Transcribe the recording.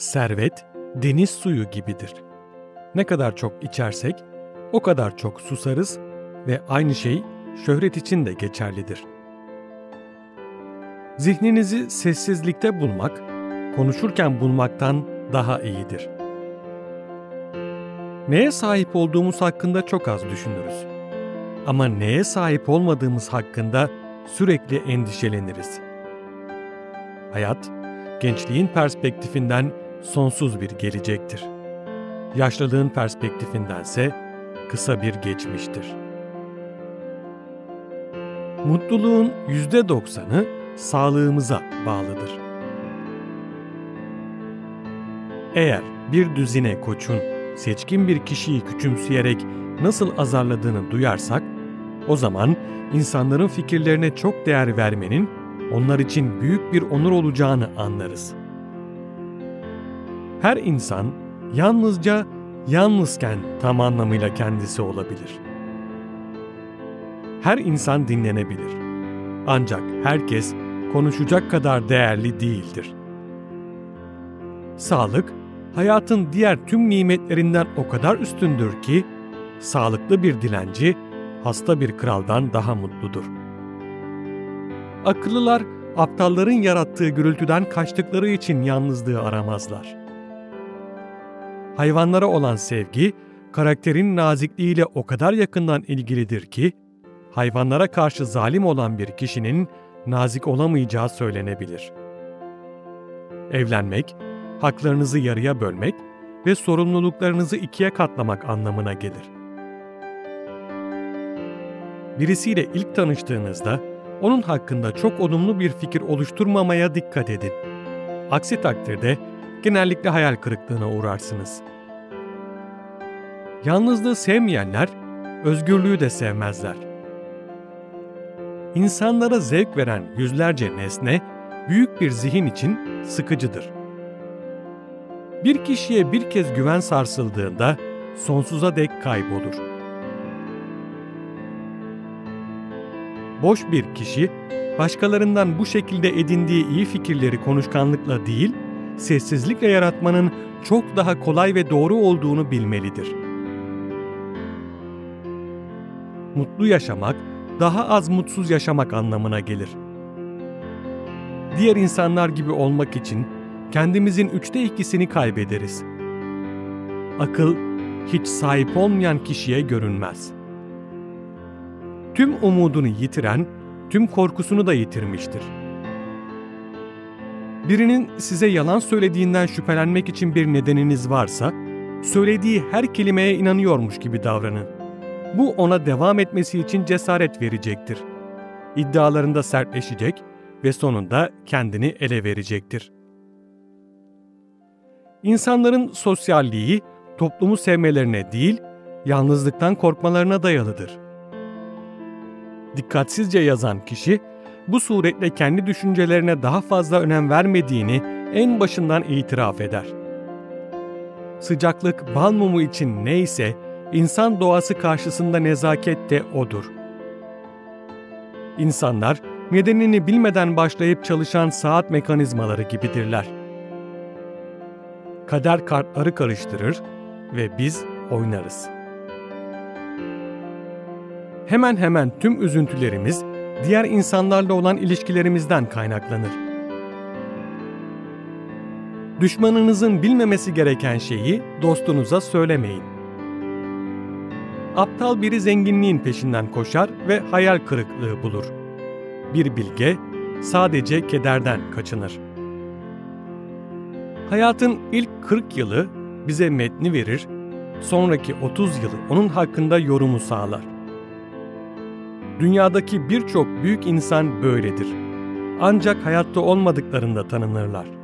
servet deniz suyu gibidir. Ne kadar çok içersek o kadar çok susarız ve aynı şey şöhret için de geçerlidir. Zihninizi sessizlikte bulmak, konuşurken bulmaktan daha iyidir. Neye sahip olduğumuz hakkında çok az düşünürüz. Ama neye sahip olmadığımız hakkında sürekli endişeleniriz. Hayat, gençliğin perspektifinden sonsuz bir gelecektir. Yaşlılığın perspektifindense kısa bir geçmiştir. Mutluluğun yüzde doksanı sağlığımıza bağlıdır. Eğer bir düzine koçun seçkin bir kişiyi küçümseyerek nasıl azarladığını duyarsak, o zaman insanların fikirlerine çok değer vermenin onlar için büyük bir onur olacağını anlarız. Her insan yalnızca yalnızken tam anlamıyla kendisi olabilir. Her insan dinlenebilir. Ancak herkes konuşacak kadar değerli değildir. Sağlık, hayatın diğer tüm nimetlerinden o kadar üstündür ki, sağlıklı bir dilenci, hasta bir kraldan daha mutludur. Akıllılar, aptalların yarattığı gürültüden kaçtıkları için yalnızlığı aramazlar. Hayvanlara olan sevgi, karakterin nazikliğiyle o kadar yakından ilgilidir ki, hayvanlara karşı zalim olan bir kişinin nazik olamayacağı söylenebilir. Evlenmek, haklarınızı yarıya bölmek ve sorumluluklarınızı ikiye katlamak anlamına gelir. Birisiyle ilk tanıştığınızda onun hakkında çok olumlu bir fikir oluşturmamaya dikkat edin. Aksi takdirde genellikle hayal kırıklığına uğrarsınız. Yalnızlığı sevmeyenler özgürlüğü de sevmezler. İnsanlara zevk veren yüzlerce nesne büyük bir zihin için sıkıcıdır. Bir kişiye bir kez güven sarsıldığında sonsuza dek kaybolur. Boş bir kişi, başkalarından bu şekilde edindiği iyi fikirleri konuşkanlıkla değil, sessizlikle yaratmanın çok daha kolay ve doğru olduğunu bilmelidir. Mutlu yaşamak, daha az mutsuz yaşamak anlamına gelir. Diğer insanlar gibi olmak için kendimizin üçte ikisini kaybederiz. Akıl, hiç sahip olmayan kişiye görünmez. Tüm umudunu yitiren, tüm korkusunu da yitirmiştir. Birinin size yalan söylediğinden şüphelenmek için bir nedeniniz varsa, söylediği her kelimeye inanıyormuş gibi davranın. Bu ona devam etmesi için cesaret verecektir. İddialarında sertleşecek ve sonunda kendini ele verecektir. İnsanların sosyalliği toplumu sevmelerine değil, yalnızlıktan korkmalarına dayalıdır. Dikkatsizce yazan kişi, bu suretle kendi düşüncelerine daha fazla önem vermediğini en başından itiraf eder. Sıcaklık bal mumu için neyse, insan doğası karşısında nezaket de odur. İnsanlar, nedenini bilmeden başlayıp çalışan saat mekanizmaları gibidirler. Kader kartları karıştırır ve biz oynarız. Hemen hemen tüm üzüntülerimiz diğer insanlarla olan ilişkilerimizden kaynaklanır. Düşmanınızın bilmemesi gereken şeyi dostunuza söylemeyin. Aptal biri zenginliğin peşinden koşar ve hayal kırıklığı bulur. Bir bilge sadece kederden kaçınır. Hayatın ilk 40 yılı bize metni verir, sonraki 30 yılı onun hakkında yorumu sağlar. Dünyadaki birçok büyük insan böyledir. Ancak hayatta olmadıklarında tanınırlar.